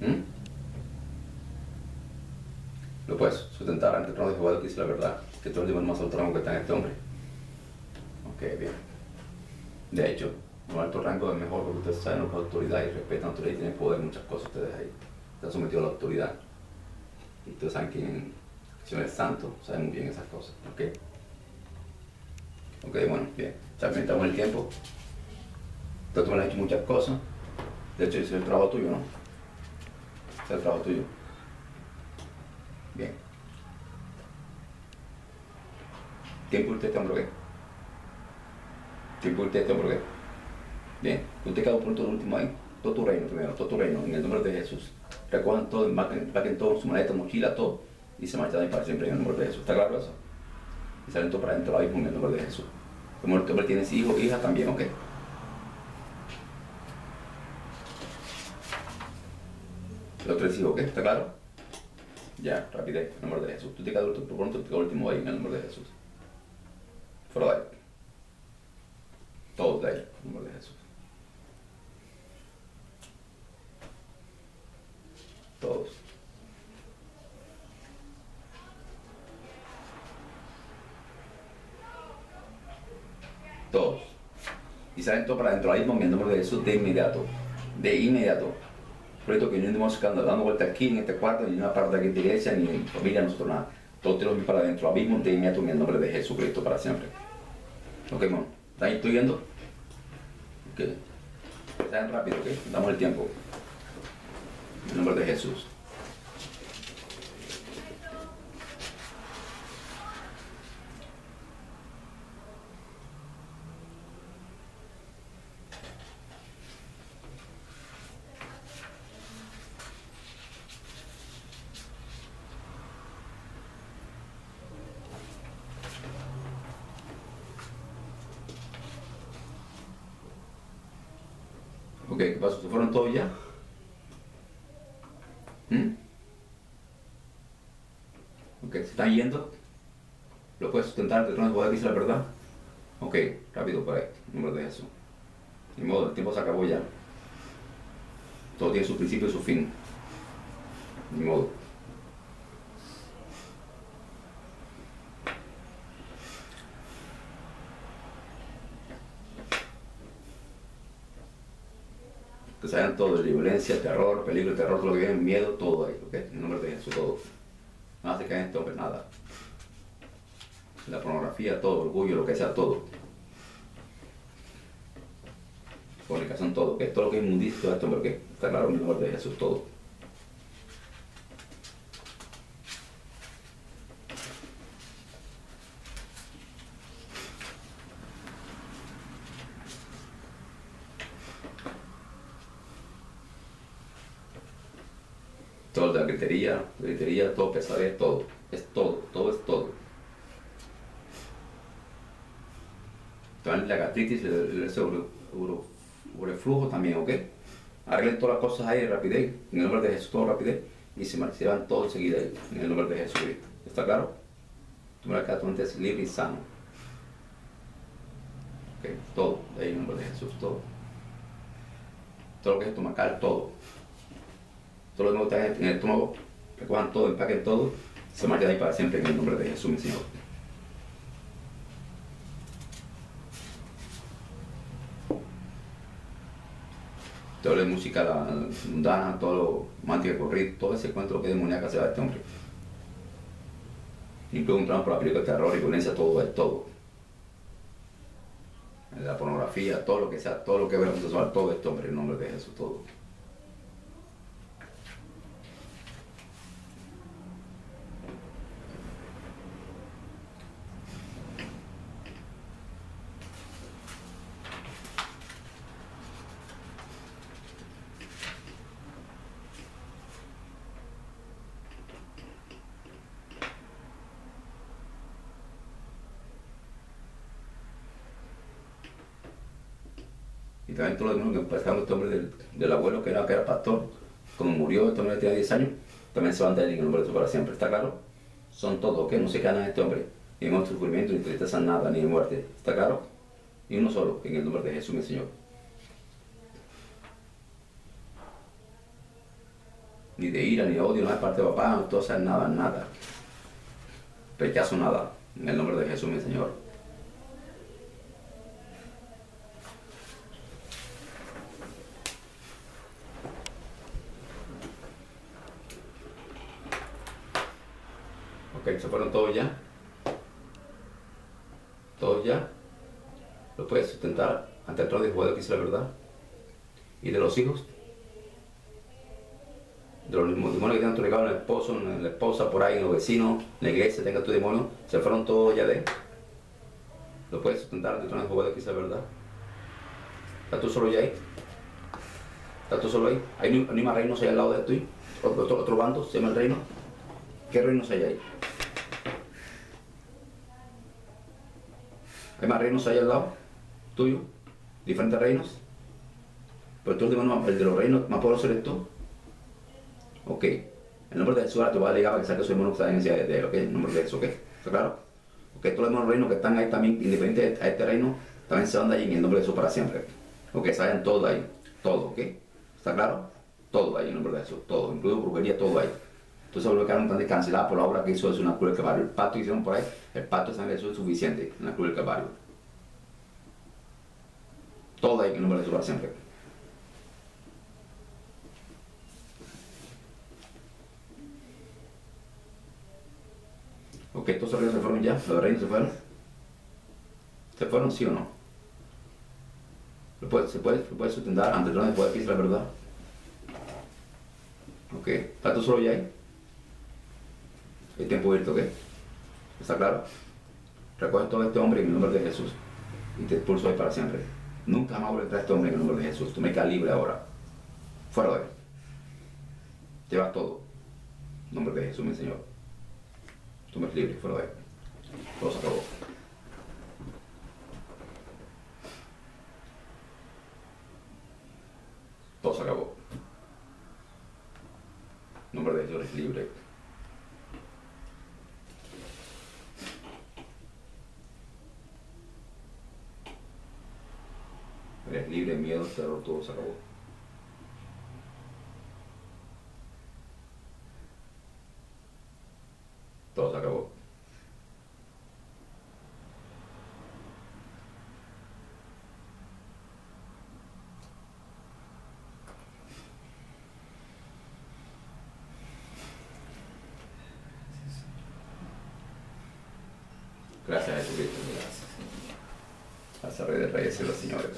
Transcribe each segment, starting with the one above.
¿Mm? Lo puedes sustentar ante el trono de Jehová que dice la verdad, que todo el más alto rango que está en este hombre. Ok, bien. De hecho, un alto rango es mejor porque ustedes saben lo que autoridad y respetan autoridad y tienen poder en muchas cosas ustedes ahí. Están sometidos a la autoridad. Y ustedes saben quién Señor es santo, saben muy bien esas cosas. Ok. Ok, bueno, bien. Ya estamos el tiempo. Tú me has hecho muchas cosas. De hecho, ese es el trabajo tuyo, ¿no? Ese es el trabajo tuyo. Bien. ¿Quién impulsa este hombre qué? ¿Quién impulsa este hombre qué? Bien. Usted quedó por todo último ahí. Todo tu reino primero, todo tu reino, en el nombre de Jesús. Recojan todo, empaquen todo, su maleta, mochila, todo. Y se marchan para siempre en el nombre de Jesús. ¿Está claro eso? Y salen todo para adentro ahí en el nombre de Jesús. Como el hombre tiene hijos, hijas también, ¿ok? Los tres hijos, ¿ok? ¿Está claro? Ya, rapidez, en el nombre de Jesús. Tú te quedas por pronto, te quedas último ahí en el nombre de Jesús. Fuera de ahí. Todos de ahí, en el nombre de Jesús. Todos. Todos. Y salen todos para adentro ahí en el nombre de Jesús de inmediato. De inmediato. Por esto que no andemos dando vuelta aquí en este cuarto, ni en una parte de aquí iglesia, ni en familia, nosotros nada. Todos tenemos para adentro, abismo inmediato en el nombre de Jesucristo para siempre. Ok, hermano. ¿Están estudiando? Ok. Sean rápido, ok. Damos el tiempo. En el nombre de Jesús. ¿Qué pasó? ¿Se fueron todos ya? ¿Mm? Ok, ¿se están yendo? ¿Lo puedes sustentar? ¿Te trono de dice la verdad? Ok, rápido para en nombre de Jesús. Ni modo, el tiempo se acabó ya. Todo tiene su principio y su fin. Ni modo. Que salgan todo, violencia, terror, peligro, terror, todo lo que viene, miedo, todo ahí, ¿ok? En nombre de Jesús, todo. Nada se cae en este hombre, nada. La pornografía, todo, orgullo, lo que sea, todo. Fornicación, todo, que todo lo que es inmundicio, esto, ¿ok? Está claro en nombre de Jesús, todo. Todo la gritería, gritería, todo pesadez, todo, es todo, todo es todo. También la gastritis, el, el también, ¿ok? Arreglen todas las cosas ahí rapidez, en el nombre de Jesús, todo rapidez, y se van todo enseguida ahí, en el nombre de Jesucristo. ¿Está claro? Tú me la tu mente es libre y sano. ¿Ok? Todo, ahí en el nombre de Jesús, todo. Todo lo que es estomacal, todo todo lo que está en el estómago, recojan todo, empaquen todo, se marcha ahí para siempre en el nombre de Jesús, mi Señor. Todo de música la mundana, todo lo romántico corrido, todo ese cuento lo que es demoníaca se va de este hombre. Y preguntamos por la película de terror y violencia, todo es todo. La pornografía, todo lo que sea, todo lo que vea todo este hombre en nombre de Jesús, todo. Todo lo demás que pasamos este hombre del, del, abuelo que era, que era pastor, como murió, este hombre tenía 10 años, también se van a en el nombre de Jesús para siempre, ¿está claro? Son todos, que no se quedan este hombre, ni en sufrimiento, ni tristeza, nada, ni en muerte, ¿está claro? Y uno solo, en el nombre de Jesús, mi Señor. ni de ira, ni de odio, no es parte de papá, no todo nada, nada. Rechazo nada, en el nombre de Jesús, mi Señor. Ok, se fueron todos ya. Todos ya. Lo puedes sustentar ante el trono de Jehová que dice la verdad. Y de los hijos. De los demonios que tienen tu regalo en el esposo, en la esposa, por ahí, en los vecinos, en la iglesia, tenga tu demonio. Se fueron todos ya de. Lo puedes sustentar ante el trono de Jehová que dice la verdad. ¿Estás tú solo ya ahí? ¿Estás tú solo ahí? ¿Hay ni más reinos ahí al lado de ti? ¿Otro, otro, otro bando? ¿Se llama el reino? ¿Qué reinos hay ahí? ¿Hay más reinos ahí al lado tuyo? ¿Diferentes reinos? Pero tú eres el de los reinos más poderoso eres tú. Ok. En nombre de Jesús ahora te voy a ligar para que saques su hermano que está en de él, ok. En nombre de Jesús, ok. ¿Está claro? Ok, todos los reinos que están ahí también, independientes a este reino, también se van de ahí en el nombre de Jesús para siempre. Ok, salgan todos ahí. Todo, ok. ¿Está claro? Todo ahí en nombre de Jesús. Todo, incluido brujería, todo ahí. Entonces lo quedaron tan cancelados por la obra que hizo en la cruz del Calvario. El pacto que hicieron por ahí, el pacto de sangre de Jesús es suficiente en la cruz del Calvario. Todo ahí en el nombre de Jesús para siempre. Ok, todos los reinos se fueron ya, los reinos se fueron. ¿Se fueron, sí o no? ¿Lo puede, ¿Se puede, lo puede sustentar ante el trono de poder que dice la verdad? Ok, ¿estás tú solo ya ahí? El tiempo virtual, ¿ok? ¿Está claro? Recoge todo este hombre en el nombre de Jesús y te expulso ahí para siempre. Nunca más vuelve a este hombre en el nombre de Jesús. Tú me quedas libre ahora. Fuera de él. Llevas todo. En nombre de Jesús, mi Señor. Tú me eres libre, fuera de él. Todo se acabó. Todo se acabó. En nombre de Jesús eres libre. Eres libre, miedo, terror, todo se acabó. Todo se acabó. Gracias a Jesucristo. Gracias, Rey de Reyes y los Señores.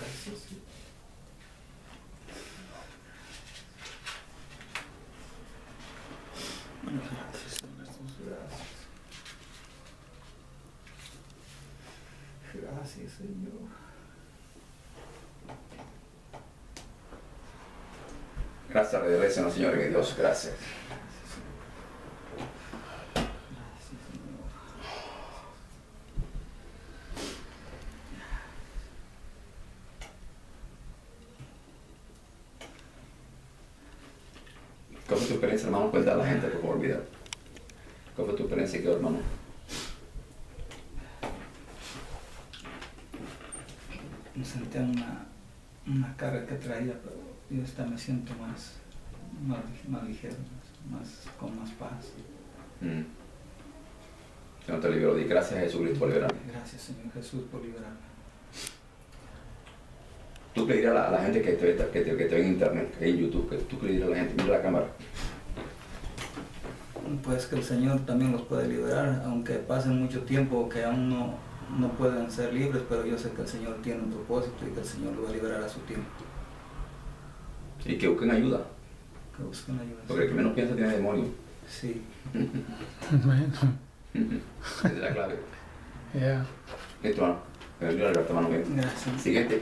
Gracias, Señor. Gracias, Rey de Reyes y los Señores. Dios, gracias. Gracias, Señor. ¿Cómo fue tu experiencia, hermano? Cuenta a la gente, por favor. ¿Cómo fue tu experiencia aquí, hermano? Me sentía una, una carga que traía, pero yo esta me siento más, más, más ligero, más, más- con más paz. Mm. No te liberó. Di gracias a Jesucristo por liberarme. Gracias, Señor Jesús, por liberarme. Tú que a la, a la gente que te, ve- que, te, que te ve en internet, en YouTube, que tú que le dirás a la gente, mira la cámara. Pues que el Señor también los puede liberar, aunque pasen mucho tiempo que aún no, no pueden ser libres, pero yo sé que el Señor tiene un propósito y que el Señor los va a liberar a su tiempo. Y que busquen ayuda. Que busquen ayuda. Porque el que menos piensa tiene demonio. Sí. Bueno, Esa es la clave. ya. Listo, libertad, hermano. Bien. Gracias. Siguiente.